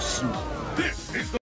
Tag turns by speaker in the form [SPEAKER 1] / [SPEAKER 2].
[SPEAKER 1] しま